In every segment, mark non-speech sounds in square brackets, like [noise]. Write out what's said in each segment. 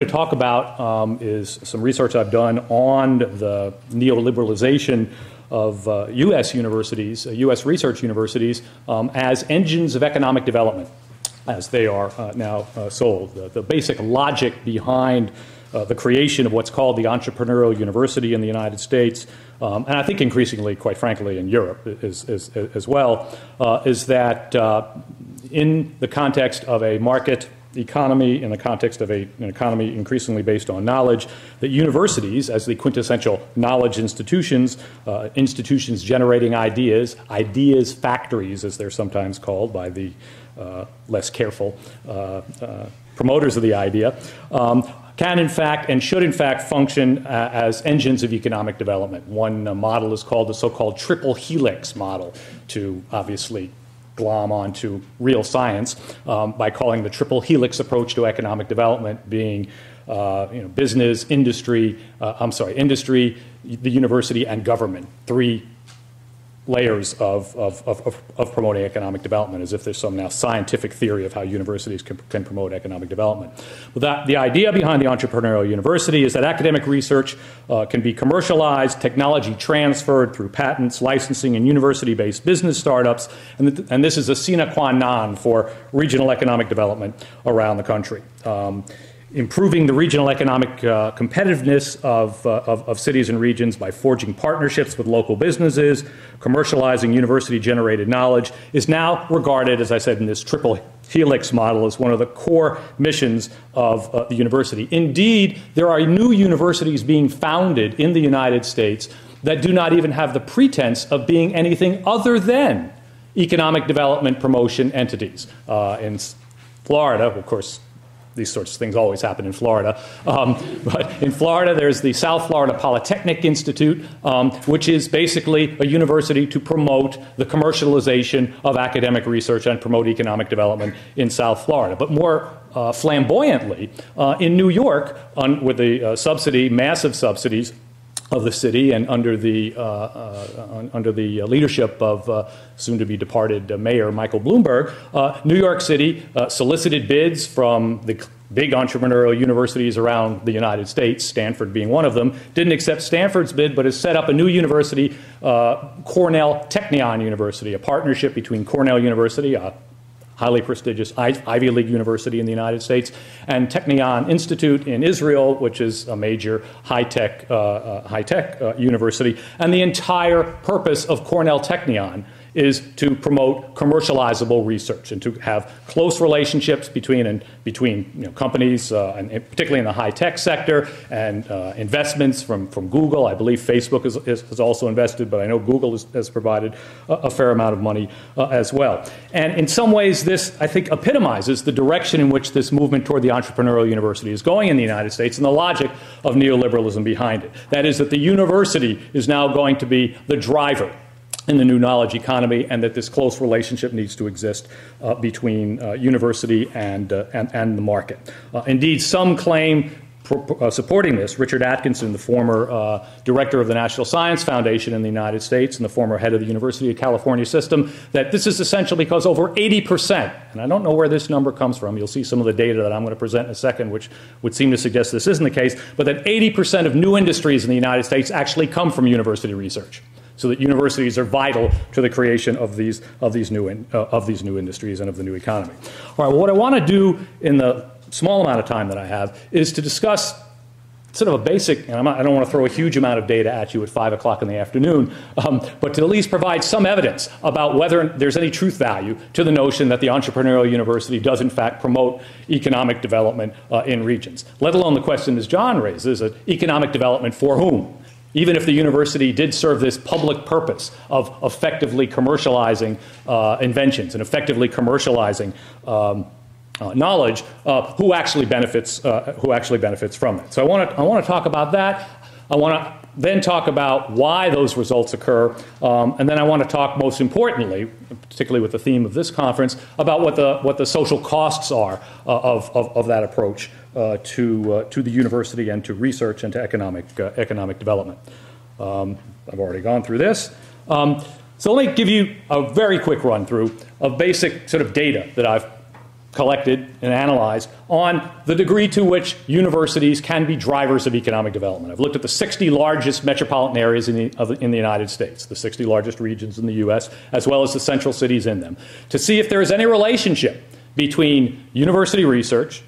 to talk about um, is some research I've done on the neoliberalization of uh, U.S. universities, uh, U.S. research universities, um, as engines of economic development, as they are uh, now uh, sold. The, the, basic logic behind uh, the creation of what's called the entrepreneurial university in the United States, um, and I think increasingly, quite frankly, in Europe as, as, as well, uh, is that in the context of a market economy in the context of a, an economy increasingly based on knowledge, that universities, as the quintessential knowledge institutions, uh, institutions generating ideas, ideas factories, as they're sometimes called by the uh, less careful uh, uh promoters of the idea, um, can in fact and should in fact function uh, as engines of economic development. One uh, model is called the so called triple helix model to obviously glom onto real science um, by calling the triple helix approach to economic development being uh, you know, business, industry, uh, I'm sorry, industry, the university, and government. Three layers of, of, of, of, promoting economic development as if there's some now scientific theory of how universities can, can promote economic development. But that, the idea behind the entrepreneurial university is that academic research uh, can be commercialized, technology transferred through patents, licensing, and university based business startups, and, th- and this is a sine qua non for regional economic development around the country. Um, improving the regional economic uh, competitiveness of, uh, of, of, cities and regions by forging partnerships with local businesses, commercializing university generated knowledge, is now regarded, as I said, in this triple helix model as one of the core missions of uh, the university. Indeed, there are new universities being founded in the United States that do not even have the pretense of being anything other than economic development promotion entities. Uh, in Florida, of course, these sorts of things always happen in Florida. Um, but in Florida, there's the South Florida Polytechnic Institute, um, which is basically a university to promote the commercialization of academic research and promote economic development in South Florida. But more uh, flamboyantly, uh, in New York, on, with the uh, subsidy, massive subsidies of the city and under the, uh, uh, under the leadership of uh, soon to be departed uh, Mayor Michael Bloomberg, uh, New York City uh, solicited bids from the big entrepreneurial universities around the United States, Stanford being one of them, didn't accept Stanford's bid, but has set up a new university, Cornell Technion University, a partnership between Cornell University, a highly prestigious Ivy League university in the United States, and Technion Institute in Israel, which is a major high-tech, uh, uh, high-tech uh, university. And the entire purpose of Cornell Technion is to promote commercializable research and to have close relationships between and between you know, companies, uh, and particularly in the high tech sector, and uh, investments from, from Google. I believe Facebook is, is, has also invested, but I know Google has, has provided a, a, fair amount of money uh, as well. And in some ways, this I think epitomizes the direction in which this movement toward the entrepreneurial university is going in the United States and the logic of neoliberalism behind it. That is, that the university is now going to be the driver in the new knowledge economy, and that this close relationship needs to exist uh, between uh, university and, uh, and, and, the market. Uh, indeed, some claim uh, supporting this, Richard Atkinson, the former uh, director of the National Science Foundation in the United States and the former head of the University of California system, that this is essential because over 80%, and I don't know where this number comes from, you'll see some of the data that I'm going to present in a second, which would seem to suggest this isn't the case, but that 80% of new industries in the United States actually come from university research so that universities are vital to the creation of these, of these, new, in, uh, of these new industries and of the new economy. All right, well, what I want to do in the small amount of time that I have is to discuss sort of a basic, and not, i don't want to throw a huge amount of data at you at 5 o'clock in the afternoon, um, but to at least provide some evidence about whether there's any truth value to the notion that the entrepreneurial university does in fact promote economic development uh, in regions. Let alone the question, as John raises, uh, economic development for whom? Even if the university did serve this public purpose of effectively commercializing uh, inventions and effectively commercializing um, uh, knowledge, uh, who actually benefits uh, who actually benefits from it. So I want to I want to talk about that. I want to then talk about why those results occur, um, and then I want to talk most importantly, particularly with the theme of this conference, about what the what the social costs are uh, of, of, of that approach uh, to, uh, to the university and to research and to economic, uh, economic development. Um, I've already gone through this. Um, so let me give you a very quick run through of basic sort of data that I've collected and analyzed on the degree to which universities can be drivers of economic development. I've looked at the 60 largest metropolitan areas in the, of, in the United States, the 60 largest regions in the U.S., as well as the central cities in them, to see if there is any relationship between university research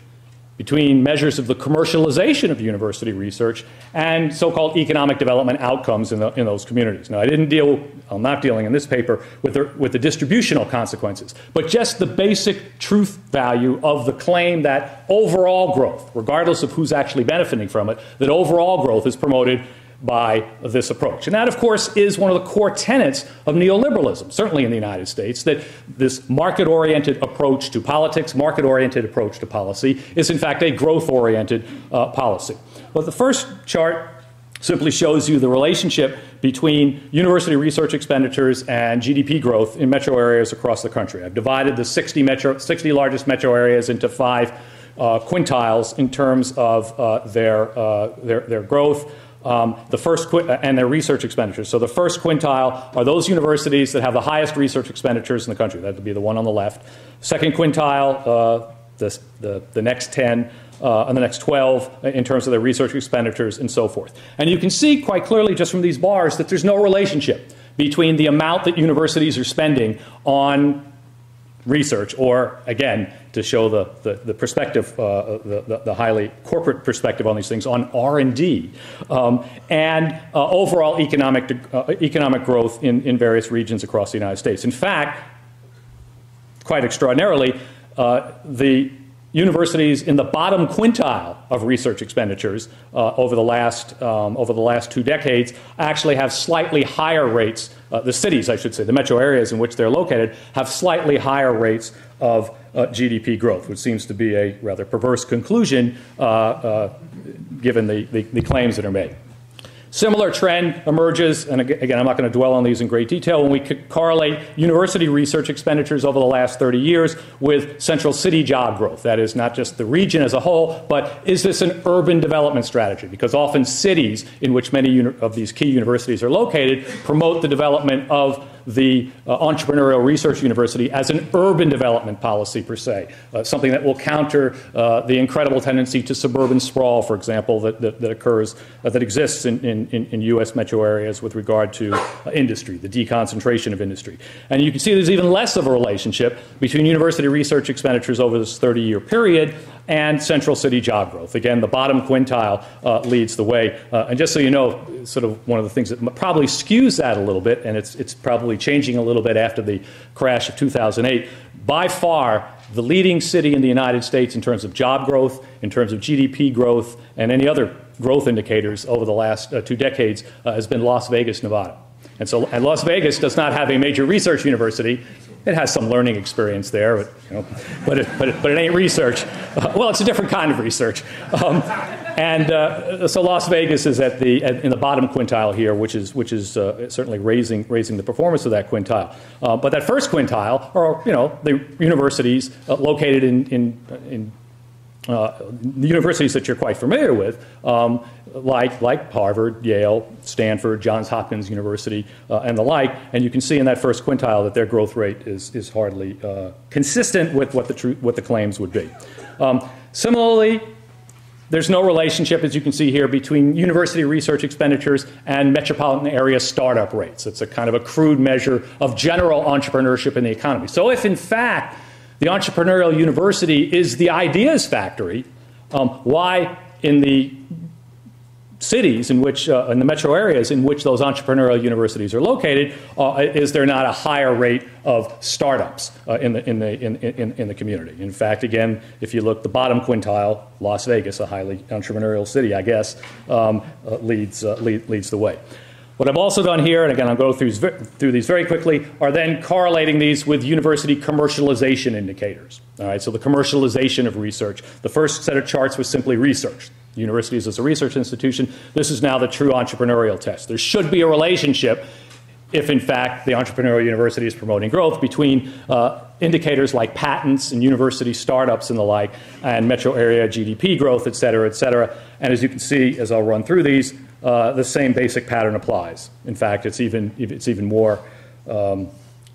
between measures of the commercialization of university research and so-called economic development outcomes in, the, in, those communities. Now, I didn't deal, I'm not dealing in this paper with the, with the distributional consequences, but just the basic truth value of the claim that overall growth, regardless of who's actually benefiting from it, that overall growth is promoted by this approach. And that, of course, is one of the core tenets of neoliberalism, certainly in the United States, that this market oriented approach to politics, market oriented approach to policy, is in fact a growth oriented uh, policy. But the first chart simply shows you the relationship between university research expenditures and GDP growth in metro areas across the country. I've divided the 60, metro, 60 largest metro areas into five uh, quintiles in terms of uh, their, uh, their, their growth. Um, the first uh, and their research expenditures. So the first quintile are those universities that have the highest research expenditures in the country. That would be the one on the left. Second quintile, uh, the, the, the next 10 uh, and the next 12 in terms of their research expenditures and so forth. And you can see quite clearly just from these bars that there's no relationship between the amount that universities are spending on research, or again, to show the, the, the perspective, uh, the, the, highly corporate perspective on these things, on R&D, um, and uh, overall economic, uh, economic growth in, in various regions across the United States. In fact, quite extraordinarily, uh, the universities in the bottom quintile of research expenditures uh, over, the last, um, over the last two decades actually have slightly higher rates, uh, the cities, I should say, the metro areas in which they're located, have slightly higher rates of uh, GDP growth, which seems to be a rather perverse conclusion uh, uh, given the, the, the claims that are made. Similar trend emerges, and again, I'm not going to dwell on these in great detail, when we could correlate university research expenditures over the last 30 years with central city job growth. That is, not just the region as a whole, but is this an urban development strategy? Because often cities in which many of these key universities are located promote the development of the uh, entrepreneurial research university as an urban development policy per se, uh, something that will counter uh, the incredible tendency to suburban sprawl, for example, that, that, that occurs, uh, that exists in, in, in, U.S. metro areas with regard to uh, industry, the deconcentration of industry. And you can see there's even less of a relationship between university research expenditures over this 30 year period and central city job growth. Again, the bottom quintile uh, leads the way. Uh, and just so you know, sort of one of the things that probably skews that a little bit, and it's, it's probably changing a little bit after the crash of 2008, by far the leading city in the United States in terms of job growth, in terms of GDP growth, and any other growth indicators over the last uh, two decades uh, has been Las Vegas, Nevada. And so, and Las Vegas does not have a major research university. It has some learning experience there, but, you know, but, it, but, it, but it ain't research. Uh, [laughs] well, it's a different kind of research. Um, and uh, so Las Vegas is at the, at, in the bottom quintile here, which is, which is uh, certainly raising, raising the performance of that quintile. Uh, but that first quintile are, you know, the universities uh, located in, in, in universities that you're quite familiar with, um, like, like Harvard, Yale, Stanford, Johns Hopkins University, uh, and the like. And you can see in that first quintile that their growth rate is, is hardly uh, consistent with what the, tr- what the claims would be. Um, similarly, there's no relationship, as you can see here, between university research expenditures and metropolitan area startup rates. It's a kind of a crude measure of general entrepreneurship in the economy. So, if in fact the entrepreneurial university is the ideas factory, um, why in the cities in which, uh, in the metro areas in which those entrepreneurial universities are located, uh, is there not a higher rate of startups uh, in, the, in, the, in, in, in, the community? In fact, again, if you look the bottom quintile, Las Vegas, a highly entrepreneurial city, I guess, um, uh, leads, uh, lead, leads the way. What I've also done here, and again, I'll go through, through these very quickly, are then correlating these with university commercialization indicators. All right, so the commercialization of research. The first set of charts was simply research. Universities as a research institution. This is now the true entrepreneurial test. There should be a relationship if in fact the entrepreneurial university is promoting growth between uh, indicators like patents and university startups and the like, and metro area GDP growth, et cetera, et cetera. And as you can see, as I'll run through these, uh, the same basic pattern applies. In fact, it's even, it's even more, um,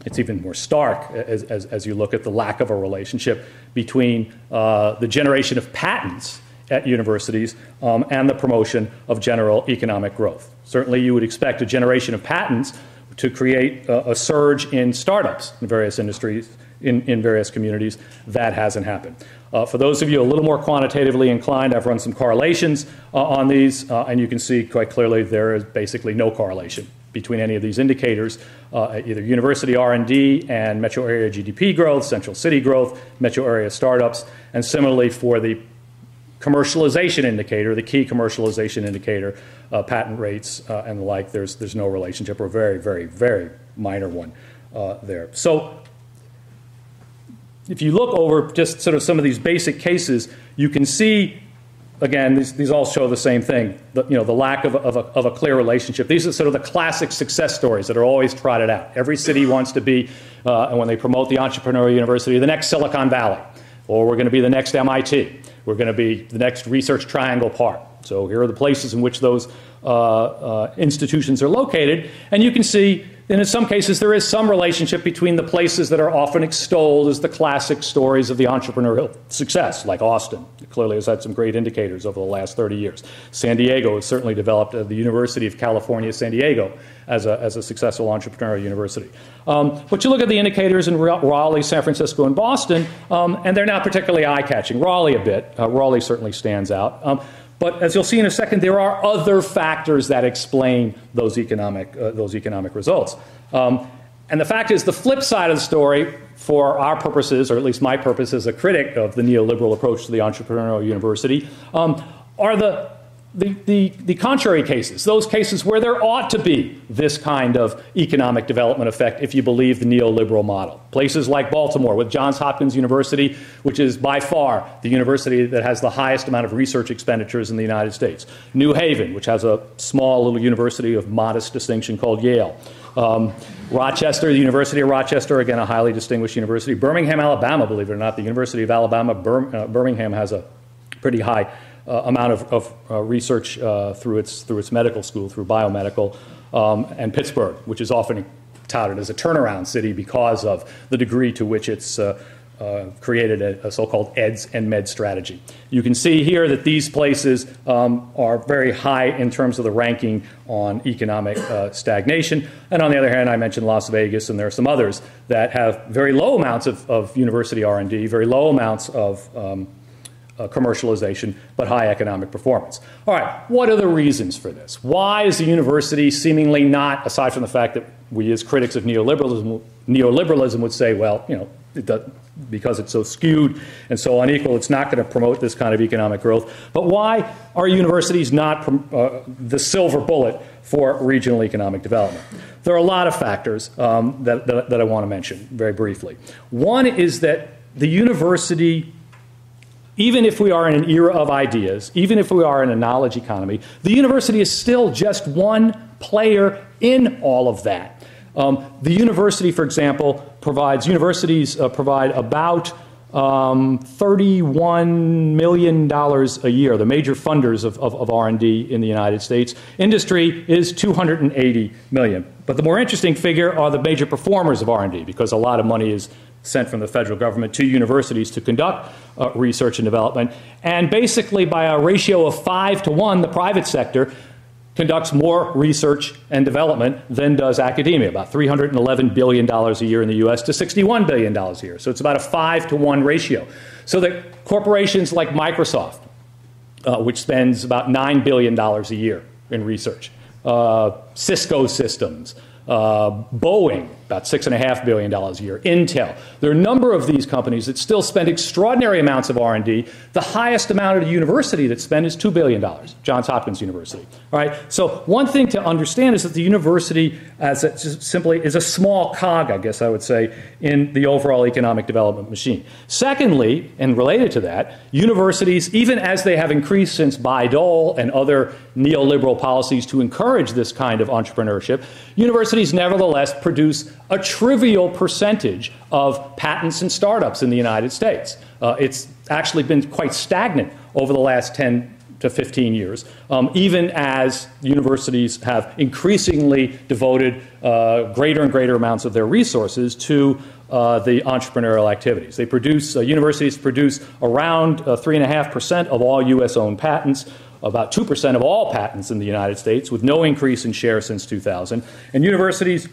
it's even more stark as, as, as, you look at the lack of a relationship between uh, the generation of patents at universities um, and the promotion of general economic growth. Certainly, you would expect a generation of patents to create a, a surge in startups in various industries, in, in various communities. That hasn't happened. Uh, for those of you a little more quantitatively inclined, I've run some correlations uh, on these, uh, and you can see quite clearly there is basically no correlation between any of these indicators, uh, either university R&D and metro area GDP growth, central city growth, metro area startups, and similarly for the commercialization indicator, the key commercialization indicator, uh, patent rates uh, and the like, there's, there's no relationship or very, very, very minor one there. So if you look over just sort of some of these basic cases, you can see, again, these, these all show the same thing, the, you know, the lack of, of, a, of a clear relationship. These are sort of the classic success stories that are always trotted out. Every city wants to be, uh, and when they promote the entrepreneurial university, the next Silicon Valley, or we're going to be the next MIT, we're going to be the next Research Triangle Park. So here are the places in which those uh, uh, institutions are located, and you can see and in some cases, there is some relationship between the places that are often extolled as the classic stories of the entrepreneurial success, like Austin. It clearly has had some great indicators over the last 30 years. San Diego has certainly developed uh, the University of California, San Diego, as a, as a successful entrepreneurial university. Um, but you look at the indicators in Raleigh, San Francisco, and Boston, um, and they're not particularly eye catching. Raleigh, a bit. Uh, Raleigh certainly stands out. Um, but as you'll see in a second, there are other factors that explain those economic, uh, those economic results. Um, and the fact is, the flip side of the story, for our purposes, or at least my purpose as a critic of the neoliberal approach to the entrepreneurial university, um, are the the, the, the, contrary cases, those cases where there ought to be this kind of economic development effect if you believe the neoliberal model. Places like Baltimore with Johns Hopkins University, which is by far the university that has the highest amount of research expenditures in the United States. New Haven, which has a small little university of modest distinction called Yale. Um, Rochester, the University of Rochester, again, a highly distinguished university. Birmingham, Alabama, believe it or not, the University of Alabama, Bir- uh, Birmingham has a pretty high uh, amount of, of uh, research uh, through, its, through its medical school, through biomedical, um, and Pittsburgh, which is often touted as a turnaround city because of the degree to which it's uh, uh, created a, a, so-called EDS and MED strategy. You can see here that these places um, are very high in terms of the ranking on economic stagnation. And on the other hand, I mentioned Las Vegas, and there are some others that have very low amounts of, of university R&D, very low amounts of um, uh, commercialization, but high economic performance. All right, what are the reasons for this? Why is the university seemingly not, aside from the fact that we as critics of neoliberalism, neoliberalism would say, well, you know, it does, because it's so skewed and so unequal, it's not going to promote this kind of economic growth. But why are universities not uh, the silver bullet for regional economic development? There are a lot of factors um, that, that, that I want to mention very briefly. One is that the university even if we are in an era of ideas, even if we are in a knowledge economy, the university is still just one player in all of that. Um, the university, for example, provides, universities uh, provide about um, $31 million a year, the major funders of, of, of R&D in the United States. Industry is 280 million. But the more interesting figure are the major performers of R&D because a lot of money is sent from the federal government to universities to conduct uh, research and development. And basically, by a ratio of five to one, the private sector conducts more research and development than does academia, about $311 billion a year in the US to $61 billion a year. So it's about a five to one ratio. So that corporations like Microsoft, uh, which spends about $9 billion a year in research, uh, Cisco Systems, uh, Boeing, about $6.5 billion a year, Intel. There are a number of these companies that still spend extraordinary amounts of R&D. The highest amount at a university that spend is $2 billion, Johns Hopkins University. All right? So one thing to understand is that the university as a, simply is a small cog, I guess I would say, in the overall economic development machine. Secondly, and related to that, universities, even as they have increased since Bayh-Dole and other neoliberal policies to encourage this kind of entrepreneurship, universities nevertheless produce a trivial percentage of patents and startups in the United States. Uh, it's actually been quite stagnant over the last 10 to 15 years, um, even as universities have increasingly devoted uh, greater and greater amounts of their resources to uh, the entrepreneurial activities. They produce, uh, universities produce around 3.5% uh, of all U.S. owned patents, about 2% of all patents in the United States, with no increase in share since 2000. And universities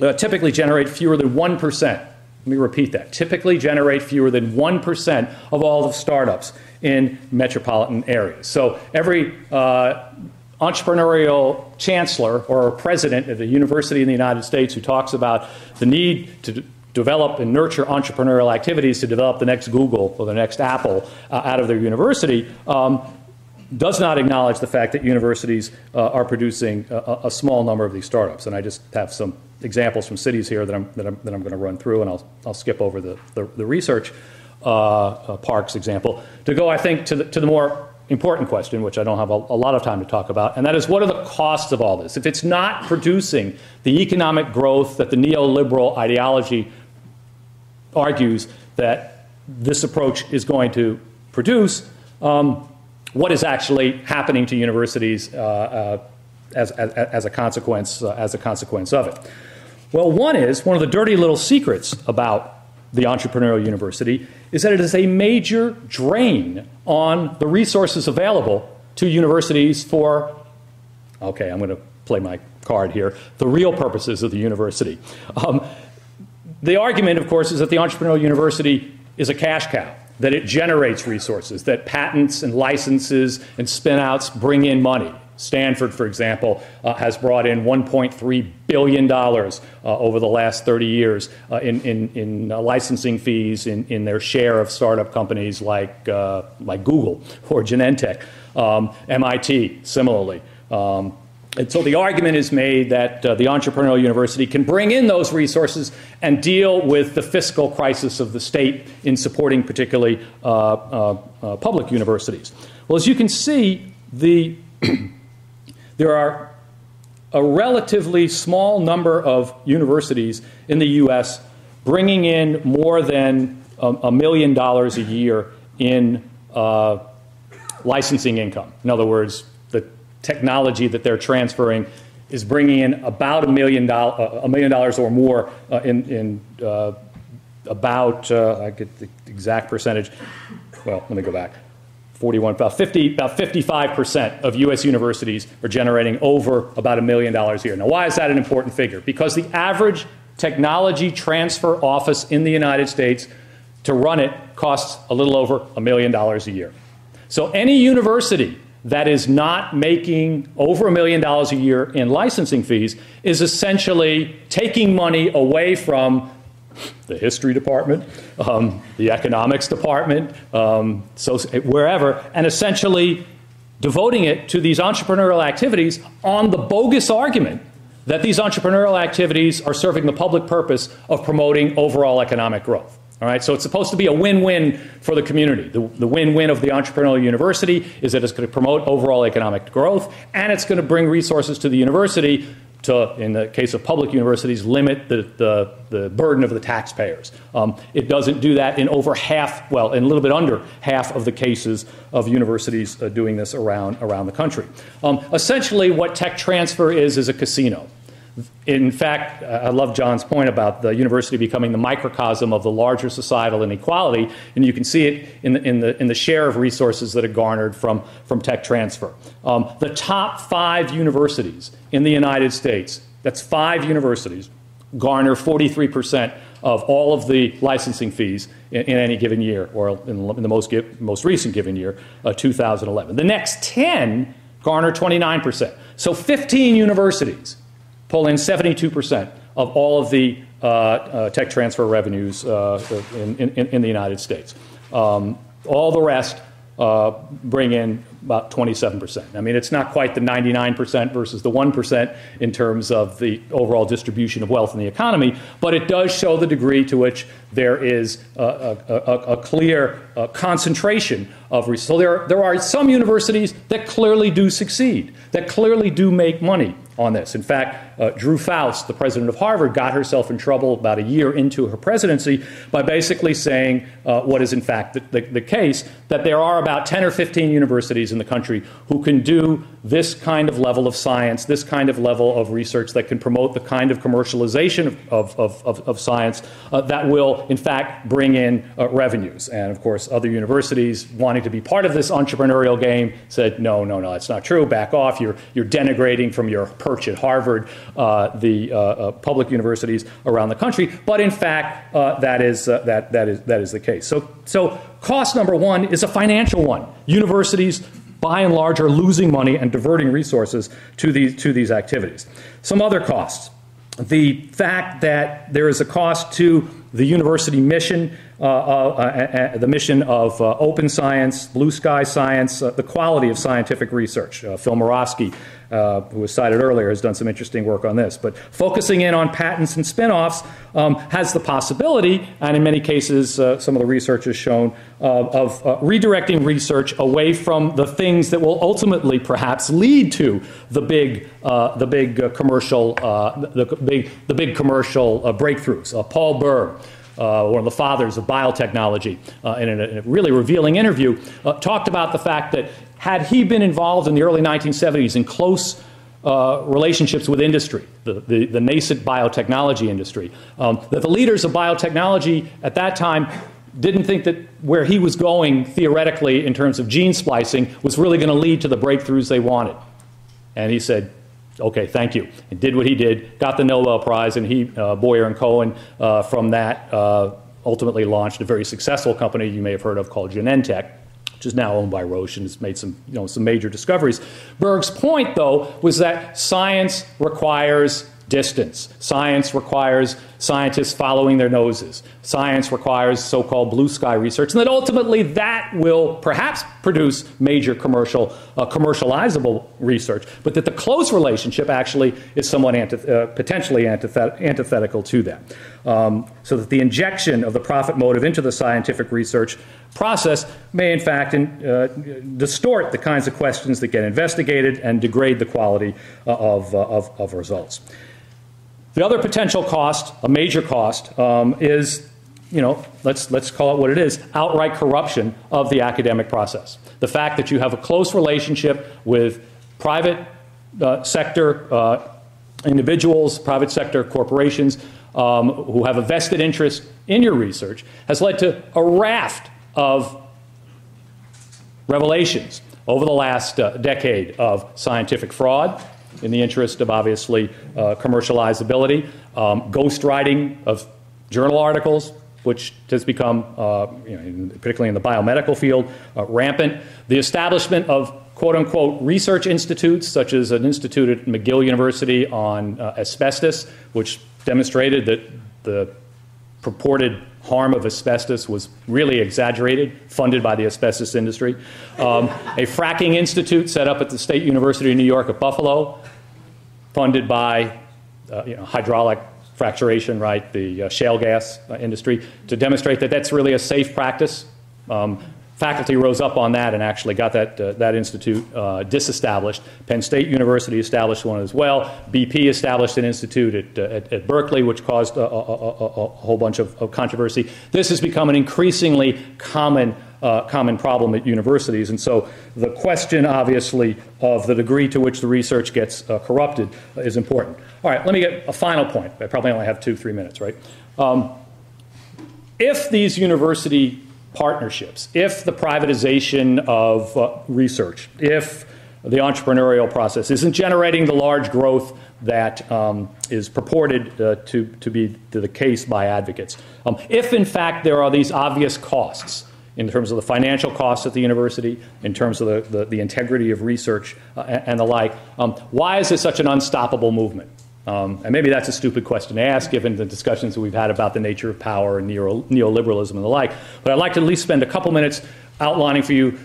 uh, typically generate fewer than 1%. Let me repeat that. Typically generate fewer than 1% of all the startups in metropolitan areas. So every uh, entrepreneurial chancellor or president of a university in the United States who talks about the need to develop and nurture entrepreneurial activities to develop the next Google or the next Apple uh, out of their university um, does not acknowledge the fact that universities uh, are producing a, a, small number of these startups. And I just have some examples from cities here that I'm, that I'm, that I'm going to run through, and I'll, I'll skip over the, the, the research uh, uh, parks example to go, I think, to the, to the more important question, which I don't have a, a, lot of time to talk about, and that is what are the costs of all this? If it's not producing the economic growth that the neoliberal ideology argues that this approach is going to produce, um, what is actually happening to universities uh, uh, as, as, as, a consequence, uh, as a consequence of it? Well, one is one of the dirty little secrets about the entrepreneurial university is that it is a major drain on the resources available to universities for, okay, I'm going to play my card here, the real purposes of the university. Um, the argument, of course, is that the entrepreneurial university is a cash cow, that it generates resources, that patents and licenses and spinouts bring in money. Stanford, for example, uh, has brought in $1.3 billion uh, over the last 30 years uh, in, in, in uh, licensing fees in, in their share of startup companies like, uh, like Google or Genentech. Um, MIT, similarly. Um, and so the argument is made that uh, the entrepreneurial university can bring in those resources and deal with the fiscal crisis of the state in supporting particularly uh, uh, uh public universities. Well, as you can see, the, [clears throat] there are a relatively small number of universities in the U.S. bringing in more than a, a million dollars a year in uh, licensing income. In other words, the technology that they're transferring is bringing in about a million, uh, a million dollars or more uh, in, in uh, about, uh, I get the exact percentage, well, let me go back. 41, about 50, about 55% of U.S. universities are generating over about a million dollars a year. Now, why is that an important figure? Because the average technology transfer office in the United States to run it costs a little over a million dollars a year. So any university that is not making over a million dollars a year in licensing fees is essentially taking money away from the history department, um, the economics department, um, so wherever, and essentially devoting it to these entrepreneurial activities on the bogus argument that these entrepreneurial activities are serving the public purpose of promoting overall economic growth. All right, so it's supposed to be a win-win for the community. The, the win-win of the entrepreneurial university is that it's going to promote overall economic growth, and it's going to bring resources to the university to, in the case of public universities, limit the, the, the burden of the taxpayers. Um, it doesn't do that in over half, well, in a little bit under half of the cases of universities uh, doing this around, around the country. Um, essentially, what tech transfer is, is a casino. In fact, I love John's point about the university becoming the microcosm of the larger societal inequality, and you can see it in the, in the, in the share of resources that are garnered from, from tech transfer. Um, the top five universities in the United States, that's five universities, garner 43% of all of the licensing fees in, in any given year, or in, in the most, give, most recent given year, uh, 2011. The next 10 garner 29%. So 15 universities pull in 72% of all of the uh, uh, tech transfer revenues uh, in, in, in, the United States. Um, all the rest uh, bring in about 27%. I mean, it's not quite the 99% versus the 1% in terms of the overall distribution of wealth in the economy, but it does show the degree to which there is a, a, a, clear uh, concentration of research. So there, there are some universities that clearly do succeed, that clearly do make money on this. In fact, uh, Drew Faust, the president of Harvard, got herself in trouble about a year into her presidency by basically saying uh, what is in fact the, the, the, case that there are about 10 or 15 universities in the country who can do this kind of level of science, this kind of level of research that can promote the kind of commercialization of, of, of, of science uh, that will, in fact, bring in uh, revenues. And of course, other universities wanting to be part of this entrepreneurial game said, no, no, no, that's not true. Back off. You're, you're denigrating from your perch at Harvard the uh, uh, public universities around the country. But in fact, uh, that, is, that, that, is, that is the case. So, so cost number one is a financial one. Universities by and large, are losing money and diverting resources to these, to these activities. Some other costs. The fact that there is a cost to the university mission, uh, uh, uh, uh the mission of uh, open science, blue sky science, uh, the quality of scientific research. Phil Mirowski, uh, who was cited earlier, has done some interesting work on this. But focusing in on patents and spin-offs um, has the possibility, and in many cases, uh, some of the research has shown, uh, of uh, redirecting research away from the things that will ultimately perhaps lead to the big, uh, the big uh, commercial, the, the, big, the big commercial breakthroughs. Paul Berg. Uh, one of the fathers of biotechnology, uh, in, a, in, a, really revealing interview, uh, talked about the fact that had he been involved in the early 1970s in close uh, relationships with industry, the, the, the nascent biotechnology industry, um, that the leaders of biotechnology at that time didn't think that where he was going theoretically in terms of gene splicing was really going to lead to the breakthroughs they wanted. And he said, okay, thank you. And did what he did, got the Nobel Prize, and he, uh, Boyer and Cohen, uh, from that uh, ultimately launched a very successful company you may have heard of called Genentech which is now owned by Roche and has made some, you know, some major discoveries. Berg's point, though, was that science requires distance. Science requires scientists following their noses. Science requires so called blue sky research, and that ultimately that will perhaps produce major commercial, uh, commercializable research, but that the close relationship actually is somewhat antith- uh, potentially antithet- antithetical to that. Um, so that the injection of the profit motive into the scientific research process may, in fact, in, uh, distort the kinds of questions that get investigated and degrade the quality uh, of, uh, of, of results. The other potential cost, a major cost, um, is, you know, let's, let's call it what it is, outright corruption of the academic process. The fact that you have a close relationship with private uh, sector uh, individuals, private sector corporations um, who have a vested interest in your research has led to a raft of revelations over the last uh, decade of scientific fraud, in the interest of obviously uh, commercializability, um, ghostwriting of journal articles, which has become, uh, you know, particularly in the biomedical field, uh, rampant. The establishment of quote unquote research institutes, such as an institute at McGill University on uh, asbestos, which demonstrated that the purported harm of asbestos was really exaggerated, funded by the asbestos industry. Um, a fracking institute set up at the State University of New York at Buffalo, funded by uh, you know, hydraulic fracturation, right, the uh, shale gas uh, industry, to demonstrate that that's really a safe practice. Um, faculty rose up on that and actually got that, uh, that institute uh, disestablished. Penn State University established one as well. BP established an institute at, uh, at, at, Berkeley, which caused a, a, a, a whole bunch of, of, controversy. This has become an increasingly common, uh, common problem at universities. And so the question, obviously, of the degree to which the research gets uh, corrupted is important. All right, let me get a final point. I probably only have two, three minutes, right? Um, if these university partnerships, if the privatization of uh, research, if the entrepreneurial process isn't generating the large growth that um, is purported uh, to, to be the case by advocates. Um, if, in fact, there are these obvious costs in terms of the financial costs at the university, in terms of the, the, the integrity of research uh, and, and, the like, um, why is it such an unstoppable movement? Um, and maybe that's a stupid question to ask given the discussions that we've had about the nature of power and neo- neoliberalism and the like. But I'd like to at least spend a couple minutes outlining for you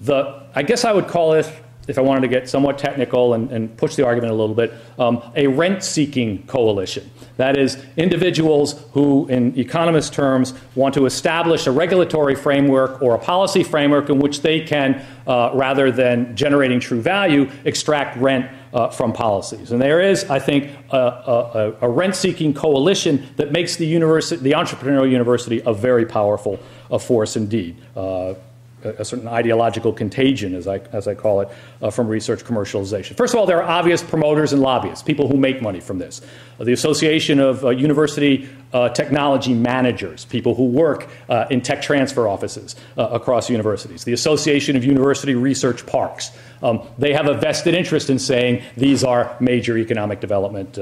the, I guess I would call it if I wanted to get somewhat technical and, and push the argument a little bit, um, a rent seeking coalition. That is, individuals who, in economist terms, want to establish a regulatory framework or a policy framework in which they can, uh, rather than generating true value, extract rent uh, from policies. And there is, I think, a, a, a rent seeking coalition that makes the, university, the entrepreneurial university a very powerful uh, force indeed. Uh, a certain ideological contagion, as I, as I call it, uh, from research commercialization. First of all, there are obvious promoters and lobbyists, people who make money from this. Uh, the Association of uh, University uh, Technology Managers, people who work uh, in tech transfer offices uh, across universities. The Association of University Research Parks. Um, they have a vested interest in saying these are major economic development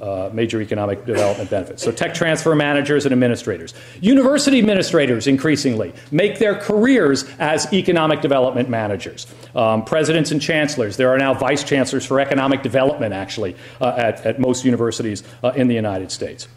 uh, major economic development benefits. So, tech transfer managers and administrators. University administrators increasingly make their careers as economic development managers. Um, presidents and chancellors, there are now vice chancellors for economic development, actually, uh, at, at most universities uh, in the United States.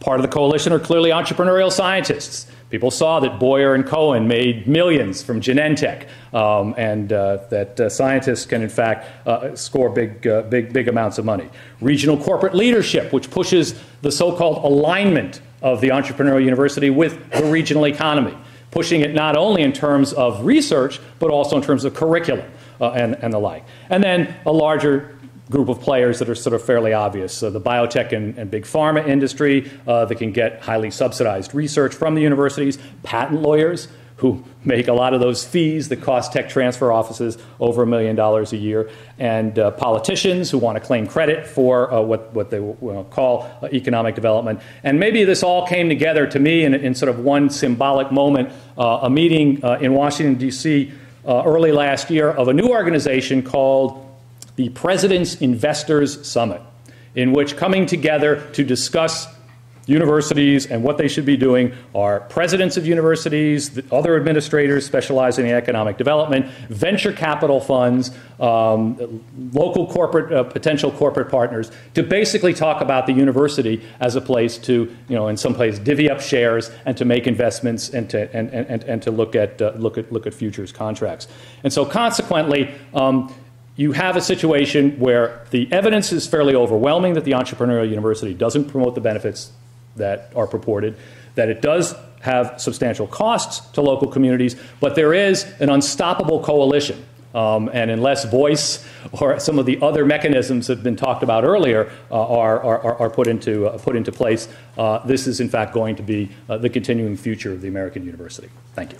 Part of the coalition are clearly entrepreneurial scientists. People saw that Boyer and Cohen made millions from Genentech, um, and uh, that uh, scientists can, in fact, uh, score big, uh, big, big amounts of money. Regional corporate leadership, which pushes the so-called alignment of the entrepreneurial university with the regional economy, pushing it not only in terms of research, but also in terms of curriculum uh, and, and the like. And then a larger group of players that are sort of fairly obvious. So the biotech and, and big pharma industry uh, that can get highly subsidized research from the universities, patent lawyers who [laughs] make a lot of those fees that cost tech transfer offices over a million dollars a year, and uh, politicians who want to claim credit for uh, what, what they call uh, economic development. And maybe this all came together to me in, in sort of one symbolic moment, uh, a meeting uh, in Washington, D.C. Uh, early last year of a new organization called the President's Investors Summit, in which coming together to discuss universities and what they should be doing are presidents of universities, other administrators specializing in economic development, venture capital funds, um, local corporate, uh, potential corporate partners, to basically talk about the university as a place to, you know, in some place divvy up shares and to make investments and to, and, and, and to look, at, uh, look, at, look at futures contracts. And so consequently, um, you have a situation where the evidence is fairly overwhelming that the entrepreneurial university doesn't promote the benefits that are purported, that it does have substantial costs to local communities, but there is an unstoppable coalition. Um, and unless voice or some of the other mechanisms that have been talked about earlier uh, are, are, are, put, into, uh, put into place, uh, this is in fact going to be uh, the continuing future of the American university. Thank you.